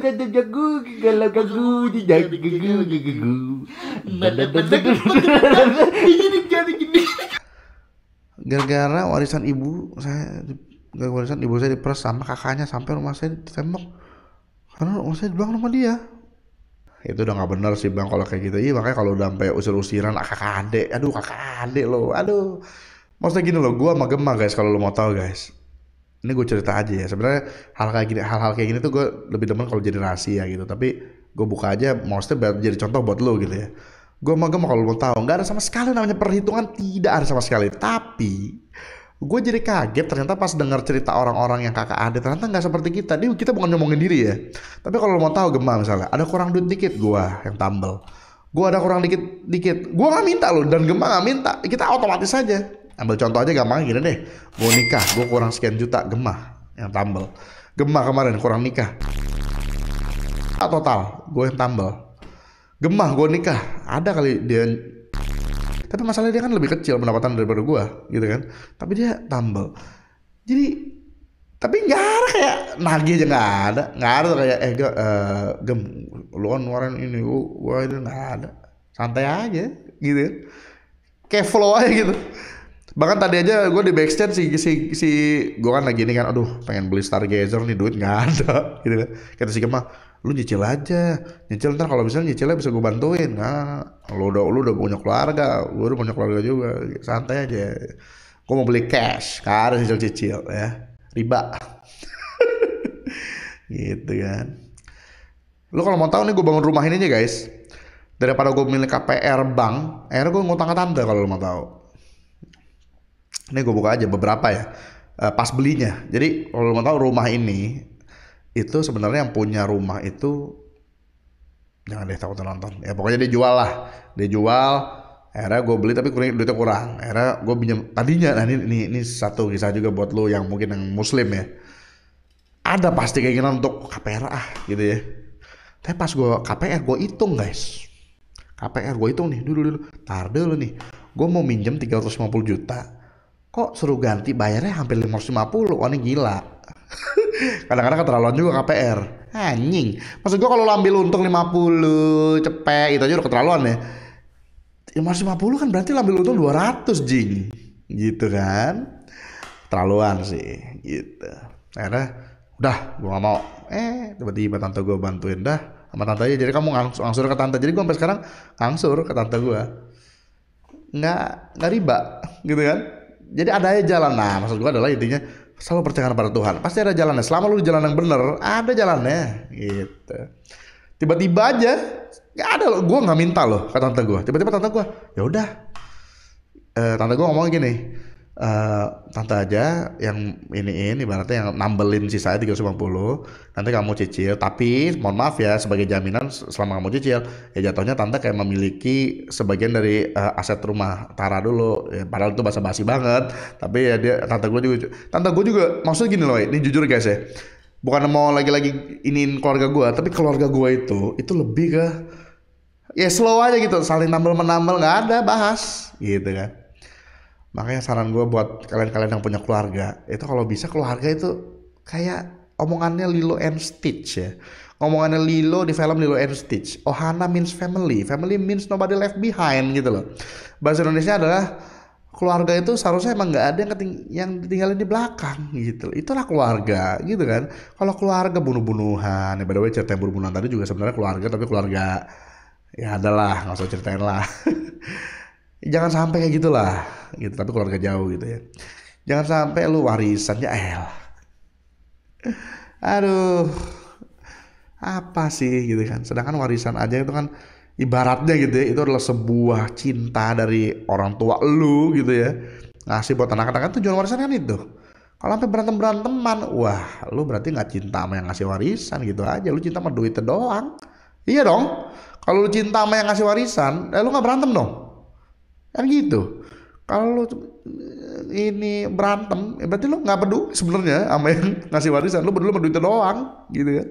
Jago jago galau gagu jago gagu gagu. Gara-gara warisan ibu saya gara warisan ibu saya diperas sama kakaknya sampai rumah saya ditembak. Karena rumah saya dibilang sama dia. Itu udah nggak benar sih bang kalau kayak gitu. Iya makanya kalau udah sampai usir-usiran ah, kakak adek aduh kakak adek lo aduh. Maksudnya gini loh gue sama Gemma guys kalau lo mau tahu guys ini gue cerita aja ya. Sebenarnya hal kayak gini hal-hal kayak gini tuh gue lebih demen kalau jadi rahasia gitu. Tapi gue buka aja maksudnya biar jadi contoh buat lo gitu ya. Gue sama Gemma kalau lo mau tahu nggak ada sama sekali namanya perhitungan tidak ada sama sekali. Tapi gue jadi kaget ternyata pas dengar cerita orang-orang yang kakak adik ternyata nggak seperti kita. Ini kita bukan ngomongin diri ya. Tapi kalau lo mau tahu Gemma misalnya ada kurang duit dikit gue yang tambel. Gue ada kurang dikit dikit. Gue nggak minta loh dan Gemma nggak minta. Kita otomatis saja ambil contoh aja gampang gini deh. Gue nikah gue kurang sekian juta Gemma yang tambel. Gemma kemarin kurang nikah. Total gue yang tambel. Gemah gue nikah. Ada kali dia tapi masalahnya dia kan lebih kecil pendapatan daripada gua gitu kan. Tapi dia tambel. Jadi tapi nggak ada kayak nagih aja nggak ada. Nggak ada kayak eh gak, uh, gem lu kan ini gua itu nggak ada. Santai aja gitu kan. kayak flow aja gitu bahkan tadi aja gue di backstage si si si gue kan lagi ini kan aduh pengen beli Stargazer nih duit nggak ada gitu kan. Kata si Gemma lu nyicil aja nyicil ntar kalau misalnya nyicilnya bisa gue bantuin. Nah lu udah lu udah punya keluarga gue udah punya keluarga juga santai aja. Gue mau beli cash harus cicil cicil ya. Riba. Gitu kan. Lu kalau mau tahu nih gue bangun rumah ini aja guys. Daripada gue milik KPR bank akhirnya gue ngutang ke tante kalau lu mau tahu ini gue buka aja beberapa ya. Uh, pas belinya. Jadi kalau mau tahu rumah ini itu sebenarnya yang punya rumah itu jangan deh takut nonton. Ya pokoknya dia jual lah. Dia jual akhirnya gue beli tapi kurang duitnya kurang. Akhirnya gue pinjam. Tadinya nah ini, ini ini satu kisah juga buat lo yang mungkin yang muslim ya. Ada pasti keinginan untuk KPR ah gitu ya. Tapi pas gue KPR gue hitung guys. KPR gue hitung nih dulu dulu. Tar dulu nih. Gue mau minjem 350 juta kok suruh ganti? Bayarnya hampir 550 wah ini gila. Kadang-kadang keterlaluan juga KPR anjing. Maksud gue kalau lo ambil untung 50 cepet itu aja udah keterlaluan ya. 550 kan berarti lo ambil untung 200 jing. Gitu kan? Terlaluan sih gitu. Akhirnya udah gue gak mau. Eh tiba-tiba tante gue bantuin dah sama tante aja. Jadi kamu ngangsur, ngangsur ke tante. Jadi gue sampai sekarang ngangsur ke tante gue nggak nggak riba gitu kan jadi ada aja jalan. Nah maksud gue adalah intinya selalu percaya pada Tuhan. Pasti ada jalannya. Selama lu di jalan yang bener ada jalannya. Gitu. Tiba-tiba aja nggak ada loh. Gue nggak minta loh ke tante gue tiba-tiba tante gue ya udah. Eh, tante gue ngomong gini uh, tante aja yang ini ini ibaratnya yang nambelin sisanya 350 nanti kamu cicil tapi mohon maaf ya sebagai jaminan selama kamu cicil ya jatuhnya tante kayak memiliki sebagian dari uh, aset rumah Tara dulu. Ya, padahal itu basa-basi banget. Tapi ya dia tante gue juga tante gue juga maksud gini loh ini jujur guys ya. Bukan mau lagi-lagi iniin keluarga gue tapi keluarga gue itu itu lebih ke ya slow aja gitu saling nambel menambel nggak ada bahas gitu kan Makanya saran gue buat kalian-kalian yang punya keluarga, itu kalau bisa keluarga itu kayak omongannya Lilo and Stitch ya. Ngomongannya Lilo di film Lilo and Stitch. Ohana means family, family means nobody left behind gitu loh. Bahasa Indonesia adalah keluarga itu seharusnya emang nggak ada yang, keting yang ditinggalin di belakang gitu. Itulah keluarga gitu kan. Kalau keluarga bunuh-bunuhan, ya by the way cerita yang bunuh-bunuhan tadi juga sebenarnya keluarga tapi keluarga ya adalah nggak usah ceritain lah. jangan sampai kayak gitulah gitu. Tapi keluarga jauh gitu ya. Jangan sampai lu warisannya el aduh apa sih gitu kan. Sedangkan warisan aja itu kan ibaratnya gitu ya itu adalah sebuah cinta dari orang tua lu gitu ya. Ngasih buat anak-anak. Tujuan warisan kan itu. Kalau sampai berantem beranteman wah lu berarti nggak cinta sama yang ngasih warisan gitu aja. Lu cinta sama duitnya doang. Iya dong. Kalau lu cinta sama yang ngasih warisan eh lu nggak berantem dong kan gitu. Kalau ini berantem ya berarti lu nggak peduli sebenarnya sama yang ngasih warisan. Lu peduli sama duitnya doang gitu kan